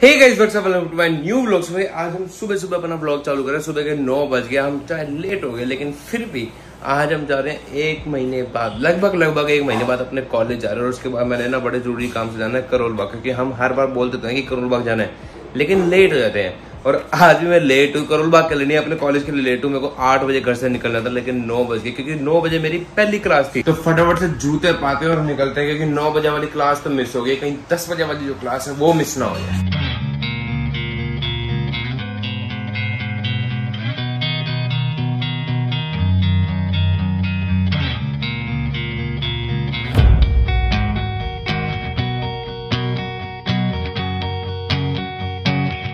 Hey guys what's up welcome to my new vlog भाई, आज हम सुबह सुबह अपना व्लॉग चालू कर रहे हैं। सुबह के नौ बज गया। हम चाहे लेट हो गए, लेकिन फिर भी आज हम जा रहे हैं एक महीने बाद। लगभग लगभग एक महीने बाद अपने कॉलेज जा रहे हैं और उसके बाद मैंने ना बड़े ज़रूरी काम से जाना है करोल बाग क्योंकि हम हर बार बोल देते हैं कि करोल बाग जाना है, लेकिन लेट हो जाते हैं। और आज भी मैं लेट हूँ। करोल बाग के लिए नहीं, अपने कॉलेज के लिए लेट हूँ। मेरे को आठ बजे घर से निकलना था, लेकिन नौ बजे क्योंकि नौ बजे मेरी पहली क्लास थी। तो फटाफट से जूते पाते और निकलते हैं, क्योंकि नौ बजे वाली क्लास तो मिस हो गई। कहीं दस बजे वाली जो क्लास है, वो मिस ना हो जाए।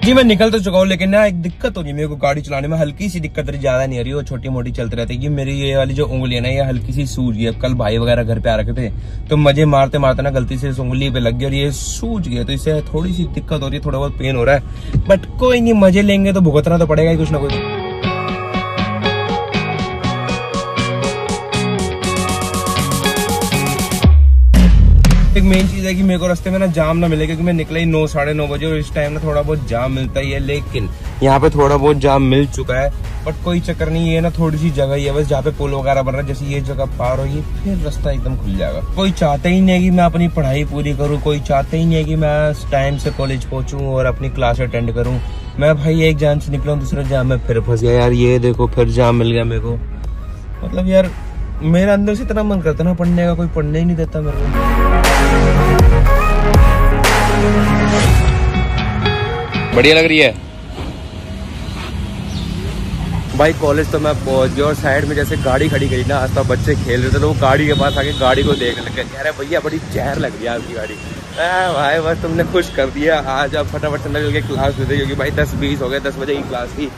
जी, मैं निकल तो चुका हूँ, लेकिन ना एक दिक्कत हो रही है मेरे को गाड़ी चलाने में। हल्की सी दिक्कत ज़्यादा नहीं आ रही, वो छोटी मोटी चलती रहती। है मेरी ये वाली जो उंगली है ना, ये हल्की सी सूज गई। कल भाई वगैरह घर पे आ रखे थे तो मज़े मारते मारते ना गलती से इस उंगली पे लग गई और ये सूज गया। तो इससे थोड़ी सी दिक्कत हो रही है थोड़ा बहुत पेन हो रहा है। बट कोई नहीं, मज़े लेंगे तो भुगतना तो पड़ेगा ही कुछ ना कुछ। मेन चीज़ है कि मेरे को रास्ते में ना जाम ना मिले, क्योंकि मैं निकला ही नौ, साढ़े नौ बजे और इस टाइम ना थोड़ा बहुत जाम मिलता ही है, लेकिन यहाँ पे थोड़ा बहुत जाम मिल चुका है बट कोई चक्कर नहीं है ना थोड़ी सी जगह ही है, बस जहाँ पे पुल वगैरह बन रहा है, जैसे ये जगह पार होगी फिर रास्ता एकदम खुल जाएगा। कोई चाहते ही नहीं है कि मैं अपनी पढ़ाई पूरी करूँ, कोई चाहते ही नहीं है कि मैं टाइम से कॉलेज पहुंचू और अपनी क्लास अटेंड करूँ। मैं भाई एक जाम से निकला हूँ, दूसरे जाम में फिर फंस गया, यार ये देखो, फिर जाम मिल गया मेरे को। मतलब यार, मेरे अंदर से इतना मन करता ना पढ़ने का, कोई पढ़ने ही नहीं देता मेरे को। बढ़िया लग रही है। भाई कॉलेज तो मैं पहुँच गया और साइड में जैसे गाड़ी खड़ी गई ना आज तो बच्चे खेल रहे थे तो वो गाड़ी के पास आके गाड़ी को देख लगे कह रहे भैया बड़ी जहर लग रही है आपकी गाड़ी। आ, भाई बस तुमने खुश कर दिया। आज आप फटाफट से चल के क्लास दे देते क्योंकि भाई दस बीस हो गए दस बजे की क्लास थी।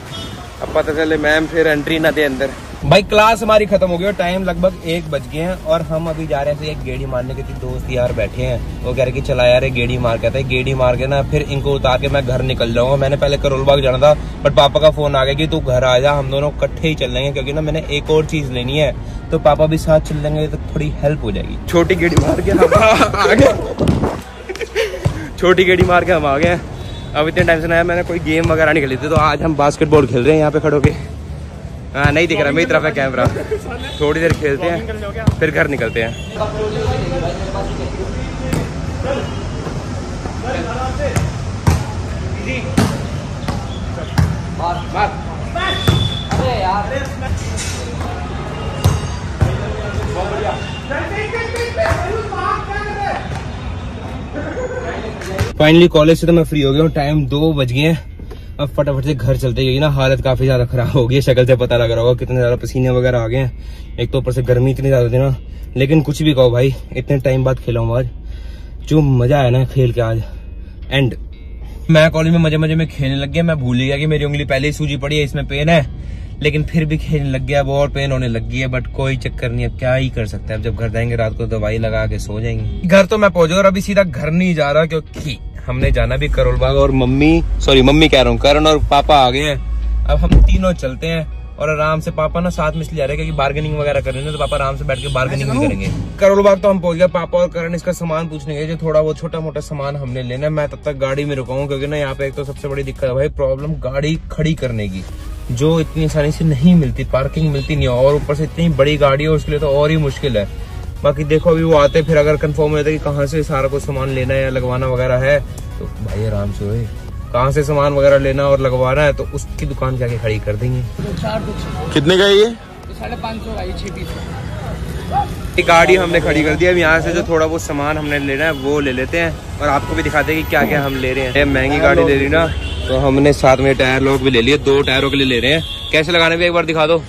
अब पता चले मैम फिर एंट्री ना दे अंदर। भाई क्लास हमारी खत्म हो गई और टाइम लगभग एक बज गए हैं और हम अभी जा रहे हैं एक गेड़ी मारने के दोस्त यार बैठे हैं। वो कह रहे कि चला यार गेड़ी मार के गेड़ी मार के ना फिर इनको उतार के मैं घर निकल जाऊँगा। मैंने पहले करोल बाग जाना था बट पापा का फ़ोन आ गया कि तू घर आ जा, हम दोनों इकट्ठे ही चल लेंगे क्योंकि ना मैंने एक और चीज़ लेनी है। तो पापा भी साथ चल लेंगे तो थोड़ी हेल्प हो जाएगी। छोटी गेड़ी मार के हम आ गए। छोटी गेड़ी मार के हम आ गए अब इतने टाइम से ना मैंने कोई गेम वगैरह नहीं खेली थी तो आज हम बास्केटबॉल खेल रहे हैं, यहाँ पे खड़ो के हाँ नहीं दिख रहा मेरी तरफ़ है कैमरा थोड़ी देर खेलते हैं फिर घर निकलते हैं। फाइनली कॉलेज से तो मैं फ्री हो गया हूँ। टाइम दो बज गए हैं। अब फटाफट से घर चलते क्योंकि ना हालत काफ़ी ज़्यादा खराब हो गई है। शक्ल से पता लग रहा होगा कितने ज़्यादा पसीने वगैरह आ गए हैं। एक तो ऊपर से गर्मी इतनी ज़्यादा थी ना। लेकिन कुछ भी कहो भाई, इतने टाइम बाद खेला हूँ आज। जो मज़ा आया ना खेल के आज। एंड, मैं कॉलेज में मज़े मज़े में खेलने लग गया। मैं भूल गया कि मेरी उंगली पहले ही सूजी पड़ी है, इसमें पेन है। लेकिन फिर भी खेलने लग गया, अब और पेन होने लग गई है बट कोई चक्कर नहीं, अब क्या ही कर सकते हैं? अब जब घर जाएँगे, रात को दवाई लगा के सो जाएँगे। घर तो मैं पहुँचा और अभी सीधा घर नहीं जा रहा, क्योंकि हमने जाना भी करोल बाग और मम्मी सॉरी मम्मी कह रहा हूँ करण और पापा आ गए हैं। अब हम तीनों चलते हैं और आराम से पापा ना साथ में इसलिए जा रहे हैं क्योंकि बार्गेनिंग वगैरह कर रहे हैं तो पापा आराम से बैठ के बार्गेनिंग भी करेंगे। करोल बाग तो हम पहुँच गए पापा और करण इसका सामान पूछने गए जो थोड़ा बहुत छोटा मोटा सामान हमने लेना है। मैं तब तक गाड़ी में रुकाऊँगा क्योंकि ना यहाँ पे एक तो सबसे बड़ी दिक्कत है भाई प्रॉब्लम गाड़ी खड़ी करने की जो इतनी आसानी से नहीं मिलती पार्किंग मिलती नहीं और ऊपर से इतनी बड़ी गाड़ी है उसके लिए तो और ही मुश्किल है। बाकी देखो अभी वो आते फिर अगर कंफर्म हो जाता है कि कहाँ से सारा कुछ सामान लेना है या लगवाना वगैरह है तो भाई आराम से होए कहाँ से सामान वगैरह लेना और लगवाना है तो उसकी दुकान जाके खड़ी कर देंगे। कितने का ये? साढ़े पाँच सौ गाड़ी हमने खड़ी कर दी अब यहाँ से जो थोड़ा बहुत सामान हमने लेना है वो ले लेते हैं और आपको भी दिखाते हैं कि क्या क्या हम ले रहे हैं। महँगी गाड़ी ले रही ना तो हमने साथ में टायर लोग भी ले लिए दो टायरों के लिए ले रहे हैं। कैसे लगाने भी एक बार दिखा दो।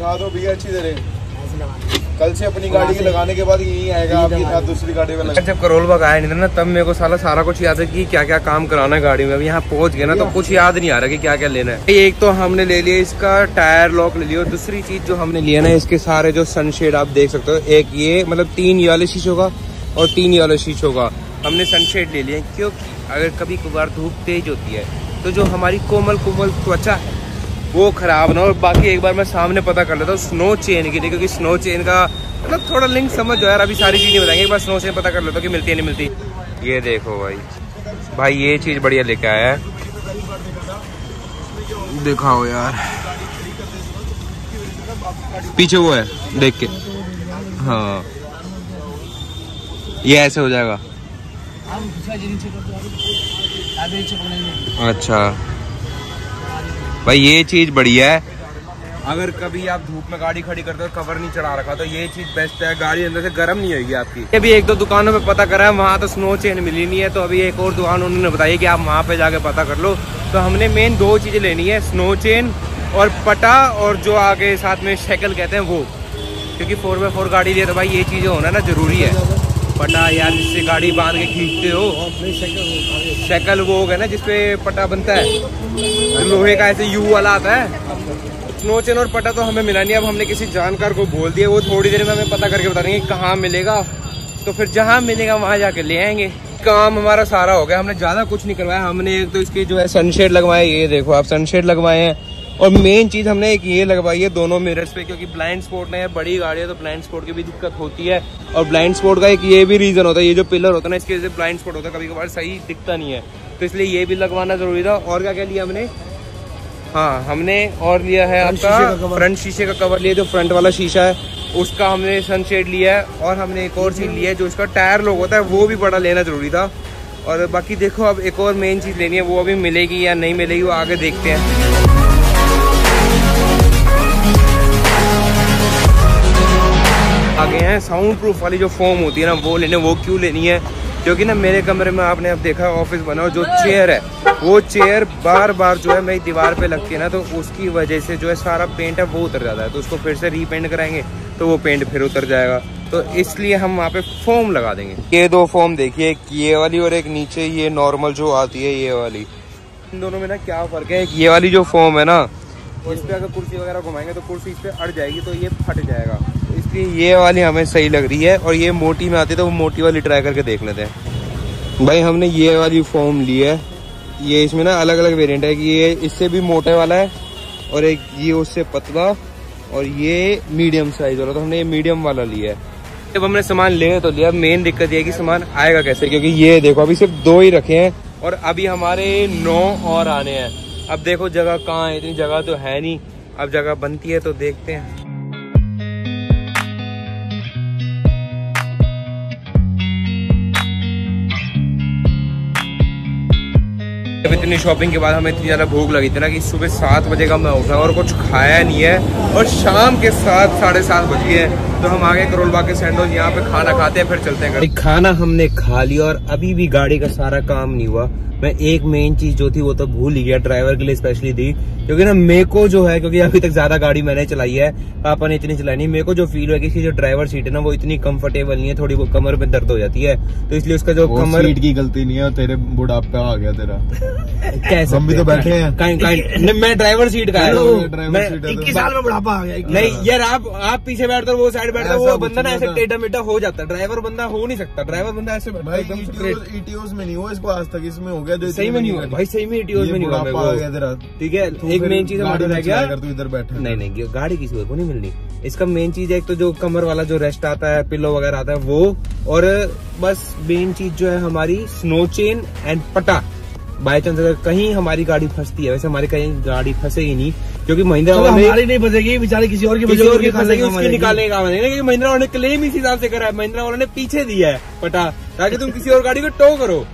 सिखा दो भैया अच्छी तरह। कल से अपनी गाड़ी के लगाने के बाद यही आएगा आपके साथ दूसरी गाड़ी में जब करोल बाग आया नहीं था ना तब मेरे को सारा सारा कुछ याद है कि क्या क्या काम कराना है गाड़ी में। अभी यहाँ पहुँच गया ना तो कुछ याद नहीं आ रहा कि क्या क्या लेना है। एक तो हमने ले लिया इसका टायर लॉक ले लिया और दूसरी चीज़ जो हमने लिया ना इसके सारे जो सनशेड आप देख सकते हो एक ये मतलब तीन ये वाले शीशों का और तीन ये वाले शीशों का। हमने सनशेड ले लिया क्योंकि अगर कभी कभार धूप तेज होती है तो जो हमारी कोमल कोमल त्वचा है वो खराब ना हो। बाकी एक बार मैं सामने पता कर लेता हूँ स्नो चेन के लिए क्योंकि स्नो चेन का मतलब थोड़ा लिंक समझ जो यार अभी सारी चीज़ें बताएँगे एक बार स्नो चेन पता कर लेता हूँ कि मिलती है नहीं मिलती। ये देखो भाई। भाई ये चीज़ बढ़िया लेके आया है। दिखाओ यार। पीछे वो है देख के। हाँ। ये ऐसे हो जाएगा। अच्छा। भाई ये चीज़ बढ़िया है। अगर कभी आप धूप में गाड़ी खड़ी करते हो कवर नहीं चढ़ा रखा तो ये चीज़ बेस्ट है। गाड़ी अंदर से गर्म नहीं होगी आपकी। अभी एक दो दुकानों पे पता करा है वहाँ तो स्नो चेन मिली नहीं है तो अभी एक और दुकान उन्होंने बताई कि आप वहाँ पे जाके पता कर लो। तो हमने मेन दो चीज़ें लेनी है स्नो चेन और पटा और जो आगे साथ में शैकल कहते हैं वो। क्योंकि फोर बाई फोर गाड़ी लिए तो भाई ये चीज़ें होना ना ज़रूरी है। पटा यार जिससे गाड़ी बाँध के खींचते हो। शैकल वो हो गया ना जिसपे पटा बनता है। लोहे का ऐसे यू वाला आता है। स्नो चेन और पटा तो हमें मिला नहीं। अब हमने किसी जानकार को बोल दिया। वो थोड़ी देर में हमें पता करके बता देंगे कहाँ मिलेगा। तो फिर जहाँ मिलेगा वहाँ जाके ले आएँगे। काम हमारा सारा हो गया। हमने ज़्यादा कुछ नहीं करवाया। हमने एक तो इसकी जो है सनशेड लगवाए ये देखो आप सनशेड लगवाए हैं। और मेन चीज़ हमने एक ये लगवाई है दोनों मिरर्स पे क्योंकि ब्लाइंड स्पॉट है बड़ी गाड़ी है तो ब्लाइंड स्पॉट की भी दिक्कत होती है। और ब्लाइंड स्पॉट का एक ये भी रीजन होता है ये जो पिलर होता है ना इसकी वजह से ब्लाइंड स्पॉट होता है कभी कभार सही दिखता नहीं है। तो इसलिए ये भी लगवाना ज़रूरी था। और क्या क्या लिया हमने? हाँ हमने और लिया है आपका फ्रंट शीशे का कवर लिया जो फ्रंट वाला शीशा है उसका हमने सनशेड लिया है। और हमने एक और चीज़ लिया है जो इसका टायर लोग होता है वो भी बड़ा लेना ज़रूरी था। और बाकी देखो अब एक और मेन चीज़ लेनी है वो अभी मिलेगी या नहीं मिलेगी वो आगे देखते हैं। हैं साउंड प्रूफ वाली जो फोम होती है ना, वो लेने, वो क्यों लेनी है? क्योंकि ना मेरे कमरे में आपने अब देखा ऑफ़िस बना जो चेयर है, वो चेयर बार बार जो है, मेरी दीवार पे लगती है ना तो उसकी वजह से जो है, सारा पेंट है, वो उतर जाता है। तो उसको फिर से रीपेंट कराएँगे तो वो पेंट फिर उतर जाएगा। तो इसलिए हम वहाँ पे फोम लगा देंगे। ये दो फोम देखिए, एक ये वाली और एक नीचे, ये नॉर्मल जो आती है, ये वाली। इन दोनों में ना क्या फ़र्क है? ये वाली जो फोम है ना, इस पे अगर कुर्सी वगैरह घुमाएँगे तो कुर्सी इस पे अड़ जाएगी तो ये फट जाएगा। इसलिए ये वाली हमें सही लग रही है और ये मोटी में आती है तो वो मोटी वाली ट्राई करके देख लेते हैं। भाई, हमने ये वाली फॉर्म ली है। ये इसमें ना अलग अलग वेरिएंट है कि ये इससे भी मोटे वाला है और एक ये उससे पतला और ये मीडियम साइज़ वाला। तो हमने ये मीडियम वाला लिया है। जब हमने सामान ले तो लिया मेन दिक्कत ये है कि सामान आएगा कैसे? क्योंकि ये देखो, अभी सिर्फ़ दो ही रखे हैं और अभी हमारे नौ और आने हैं। अब देखो जगह कहाँ है, इतनी जगह तो है नहीं। अब जगह बनती है तो देखते हैं। अब इतनी शॉपिंग के बाद हमें इतनी ज़्यादा भूख लगी थी ना कि सुबह सात बजे का मैं उठा और कुछ खाया नहीं है और शाम के सात, साढ़े सात बज गए तो हम आगे करोलबाग के सैंडोज यहाँ पे खाना खाते हैं, फिर चलते हैं खाना हमने खा लिया और अभी भी गाड़ी का सारा काम नहीं हुआ। मैं एक मेन चीज़ जो थी वो तो भूल ही गया ड्राइवर के लिए स्पेशली दी। क्योंकि ना मेरे को जो है क्योंकि अभी तक ज़्यादा गाड़ी मैंने चलाई है पापा ने इतनी चलाई नहीं मेरे को जो फील हुआ कि इसकी जो ड्राइवर सीट है ना वो इतनी कंफर्टेबल नहीं है थोड़ी वो कमर में दर्द हो जाती है। तो इसलिए उसका जो कमर सीट की गलती नहीं है तेरे बुढ़ापे आ गया तेरा। कैसे हम भी तो बैठे हैं। मैं ड्राइवर सीट का ड्राइवर मैं सीट तो इक्कीस साल में बुढ़ापा आ गया नहीं यार आप आप पीछे बैठते हो वो साइड बैठते हो ऐसा वो बंदा ना ऐसे टेढ़ा मेढ़ा हो जाता है। ड्राइवर बंदा हो नहीं सकता। ड्राइवर बंदा ऐसे बैठता है भाई एकदम स्ट्रेट ईटीओस में नहीं हुआ इसको आज तक इसमें हो गया जो सही में नहीं हुआ भाई सही में में हुआ ठीक है एक मेन चीज़ हमारा गाड़ी रह गया चलाया कर, तू इधर बैठा। नहीं नहीं गाड़ी किसी और को नहीं मिलनी। इसका मेन चीज़ है एक तो जो कमर वाला जो रेस्ट आता है पिलो वगैरह आता है वो। और बस मेन चीज़ जो है हमारी स्नो चेन एंड पटा। बाई चांस अगर कहीं हमारी गाड़ी फंसती है वैसे हमारी कहीं गाड़ी फंसेगी नहीं क्योंकि महिंद्रा वाले हमारी नहीं बचेगी बेचारे किसी और की किसी और की फंसेगी उसकी निकालने का नहीं क्योंकि महिंद्रा वालों ने क्लेम इस हिसाब से करा है महिंद्रा वालों ने पीछे दिया है पटा ताकि तुम किसी और गाड़ी को टो करो।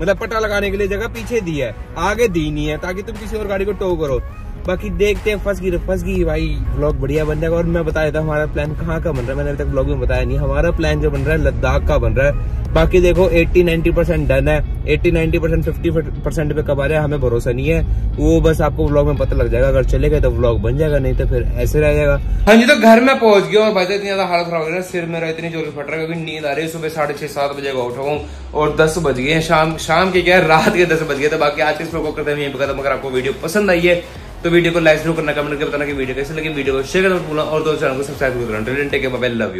मतलब पट्टा लगाने के लिए जगह पीछे दी है, आगे दी नहीं है, ताकि तुम किसी और गाड़ी को टो करो। बाकी देखते हैं, फंस गई तो फंस गई भाई। ब्लॉग बढ़िया बन जाएगा और मैं बता देता हूँ, हमारा प्लान कहाँ का बन रहा है? मैंने अभी तक ब्लॉग में बताया नहीं। हमारा प्लान जो बन रहा है, लद्दाख का बन रहा है। बाकी देखो 80 90 परसेंट डन है। 80 90 परसेंट फिफ्टी परसेंट पे कब रहा है, हमें भरोसा नहीं है। वो बस आपको ब्लॉग में पता लग जाएगा। अगर चले गए तो ब्लॉग बन जाएगा, नहीं तो फिर ऐसे रह जाएगा। हाँ जी तो घर में पहुँच गया और भाई इतनी ज़्यादा हालत खराब हो गई ना, सिर मेरा इतनी ज़ोर फट रहा है, क्योंकि नींद आ रही है। सुबह साढ़े छह, सात बजे का उठा हूँ और दस बज गए शाम शाम के क्या रात के दस बज गए तो बाकी आज इस ब्लॉग को करते हैं खत्म। अगर आपको वीडियो पसंद आई है तो वीडियो को लाइक ज़रूर करना, कमेंट करके बताना कि वीडियो कैसे लगे, वीडियो को शेयर करना और दोस्तों को सब्सक्राइब करना। Love you